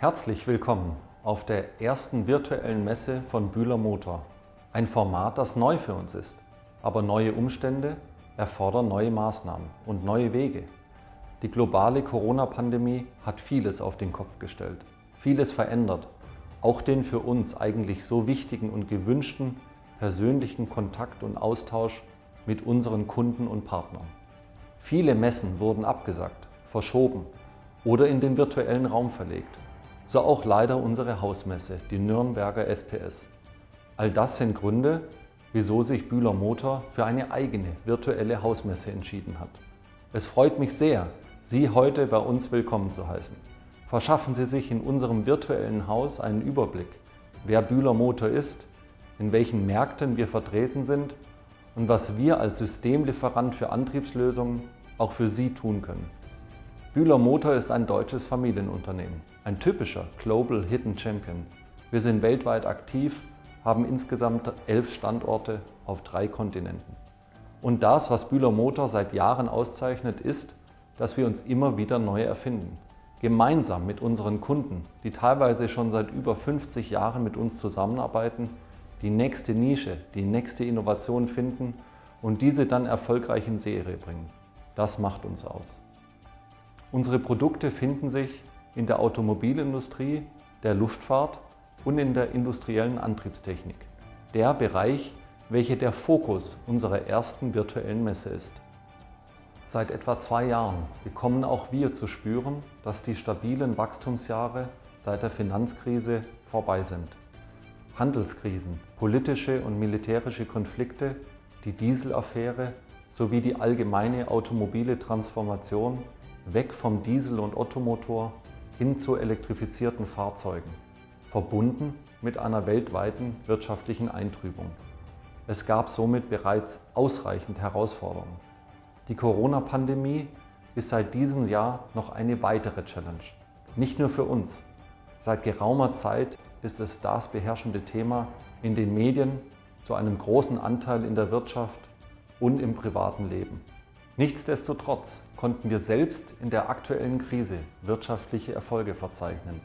Herzlich willkommen auf der ersten virtuellen Messe von Bühler Motor. Ein Format, das neu für uns ist, aber neue Umstände erfordern neue Maßnahmen und neue Wege. Die globale Corona-Pandemie hat vieles auf den Kopf gestellt, vieles verändert, auch den für uns eigentlich so wichtigen und gewünschten persönlichen Kontakt und Austausch mit unseren Kunden und Partnern. Viele Messen wurden abgesagt, verschoben oder in den virtuellen Raum verlegt. So auch leider unsere Hausmesse, die Nürnberger SPS. All das sind Gründe, wieso sich Bühler Motor für eine eigene virtuelle Hausmesse entschieden hat. Es freut mich sehr, Sie heute bei uns willkommen zu heißen. Verschaffen Sie sich in unserem virtuellen Haus einen Überblick, wer Bühler Motor ist, in welchen Märkten wir vertreten sind und was wir als Systemlieferant für Antriebslösungen auch für Sie tun können. Bühler Motor ist ein deutsches Familienunternehmen, ein typischer Global Hidden Champion. Wir sind weltweit aktiv, haben insgesamt elf Standorte auf drei Kontinenten. Und das, was Bühler Motor seit Jahren auszeichnet, ist, dass wir uns immer wieder neu erfinden. Gemeinsam mit unseren Kunden, die teilweise schon seit über 50 Jahren mit uns zusammenarbeiten, die nächste Nische, die nächste Innovation finden und diese dann erfolgreich in Serie bringen. Das macht uns aus. Unsere Produkte finden sich in der Automobilindustrie, der Luftfahrt und in der industriellen Antriebstechnik. Der Bereich, welcher der Fokus unserer ersten virtuellen Messe ist. Seit etwa zwei Jahren bekommen auch wir zu spüren, dass die stabilen Wachstumsjahre seit der Finanzkrise vorbei sind. Handelskrisen, politische und militärische Konflikte, die Dieselaffäre sowie die allgemeine automobile Transformation weg vom Diesel- und Ottomotor hin zu elektrifizierten Fahrzeugen, verbunden mit einer weltweiten wirtschaftlichen Eintrübung. Es gab somit bereits ausreichend Herausforderungen. Die Corona-Pandemie ist seit diesem Jahr noch eine weitere Challenge. Nicht nur für uns. Seit geraumer Zeit ist es das beherrschende Thema in den Medien, zu einem großen Anteil in der Wirtschaft und im privaten Leben. Nichtsdestotrotz konnten wir selbst in der aktuellen Krise wirtschaftliche Erfolge verzeichnen,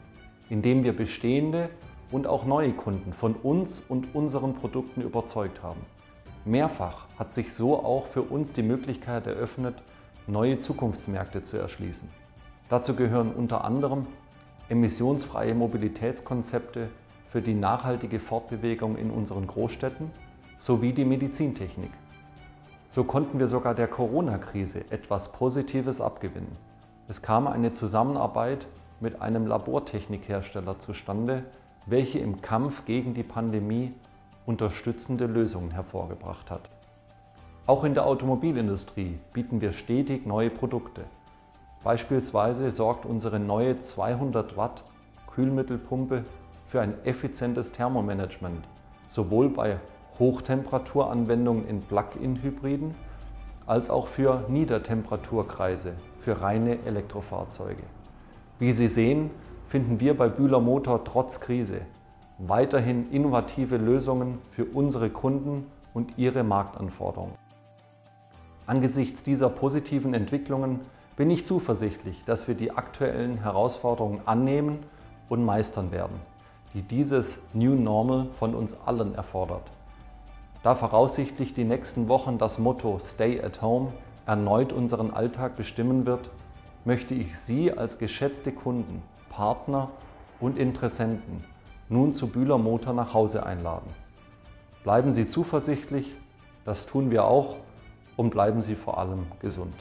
indem wir bestehende und auch neue Kunden von uns und unseren Produkten überzeugt haben. Mehrfach hat sich so auch für uns die Möglichkeit eröffnet, neue Zukunftsmärkte zu erschließen. Dazu gehören unter anderem emissionsfreie Mobilitätskonzepte für die nachhaltige Fortbewegung in unseren Großstädten sowie die Medizintechnik. So konnten wir sogar der Corona-Krise etwas Positives abgewinnen. Es kam eine Zusammenarbeit mit einem Labortechnikhersteller zustande, welche im Kampf gegen die Pandemie unterstützende Lösungen hervorgebracht hat. Auch in der Automobilindustrie bieten wir stetig neue Produkte. Beispielsweise sorgt unsere neue 200 Watt Kühlmittelpumpe für ein effizientes Thermomanagement, sowohl bei Hochtemperaturanwendungen in Plug-in-Hybriden als auch für Niedertemperaturkreise für reine Elektrofahrzeuge. Wie Sie sehen, finden wir bei Bühler Motor trotz Krise weiterhin innovative Lösungen für unsere Kunden und ihre Marktanforderungen. Angesichts dieser positiven Entwicklungen bin ich zuversichtlich, dass wir die aktuellen Herausforderungen annehmen und meistern werden, die dieses New Normal von uns allen erfordert. Da voraussichtlich die nächsten Wochen das Motto Stay at Home erneut unseren Alltag bestimmen wird, möchte ich Sie als geschätzte Kunden, Partner und Interessenten nun zu Bühler Motor nach Hause einladen. Bleiben Sie zuversichtlich, das tun wir auch und bleiben Sie vor allem gesund.